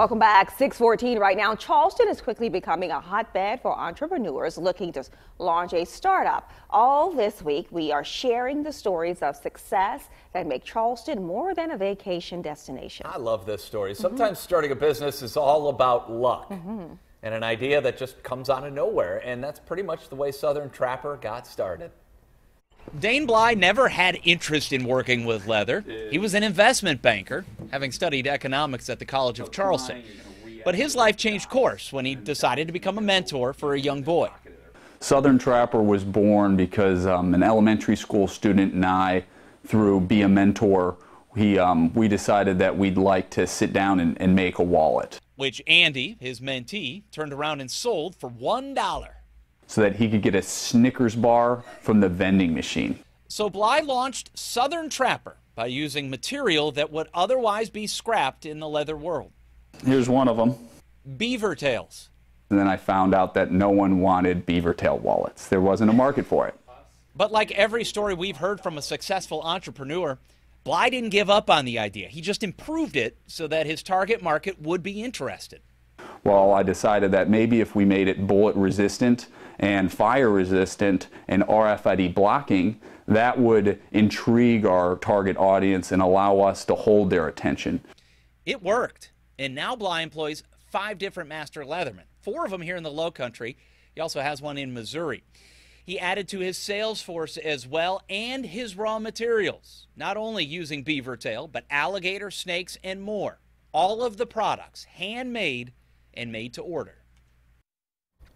Welcome back. 614 right now. Charleston is quickly becoming a hotbed for entrepreneurs looking to launch a startup. All this week, we are sharing the stories of success that make Charleston more than a vacation destination. I love this story. Sometimes mm -hmm. starting a business is all about luck. Mm -hmm. And an idea that just comes out of nowhere. And that's pretty much the way Southern Trapper got started. Dane Bly never had interest in working with leather. He was an investment banker, having studied economics at the College of Charleston. But his life changed course when he decided to become a mentor for a young boy. Southern Trapper was born because um, an elementary school student and I, through Be a Mentor, he, um, we decided that we'd like to sit down and, and make a wallet. Which Andy, his mentee, turned around and sold for $1 so that he could get a Snickers bar from the vending machine. So Bly launched Southern Trapper by using material that would otherwise be scrapped in the leather world. Here's one of them. Beaver tails. And then I found out that no one wanted beaver tail wallets. There wasn't a market for it. But like every story we've heard from a successful entrepreneur, Bly didn't give up on the idea. He just improved it so that his target market would be interested. Well, I decided that maybe if we made it bullet resistant and fire resistant and RFID blocking, that would intrigue our target audience and allow us to hold their attention. It worked. And now Bly employs five different master leathermen, four of them here in the low country. He also has one in Missouri. He added to his sales force as well and his raw materials, not only using beaver tail, but alligator, snakes, and more. All of the products handmade and made to order.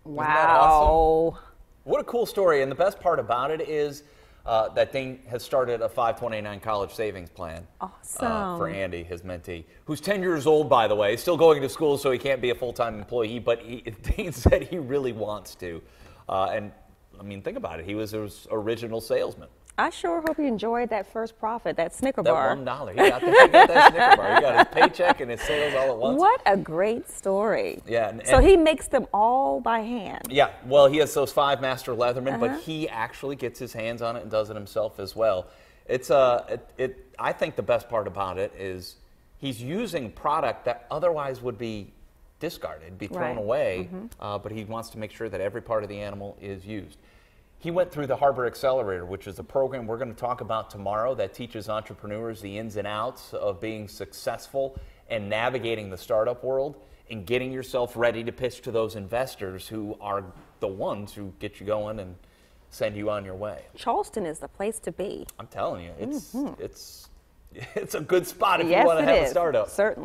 Wow. Awesome? What a cool story. And the best part about it is uh, that Dane has started a 529 college savings plan. Awesome. Uh, for Andy, his mentee, who's 10 years old, by the way, still going to school, so he can't be a full time employee, but he, Dane said he really wants to. Uh, and I mean, think about it. He was his original salesman. I sure hope you enjoyed that first profit, that Snicker that bar. That one dollar. He got, the, he got that Snicker bar. He got his paycheck and his sales all at once. What a great story. Yeah. And, so he makes them all by hand. Yeah. Well, he has those five master leathermen, uh -huh. but uh-huh. he actually gets his hands on it and does it himself as well. It's uh, it, it. I think the best part about it is he's using product that otherwise would be discarded, be thrown right. away, mm -hmm. uh, but he wants to make sure that every part of the animal is used. He went through the Harbor Accelerator, which is a program we're going to talk about tomorrow that teaches entrepreneurs the ins and outs of being successful and navigating the startup world and getting yourself ready to pitch to those investors who are the ones who get you going and send you on your way. Charleston is the place to be. I'm telling you, it's mm -hmm. it's it's a good spot if yes, you want to have is. a startup. Certainly.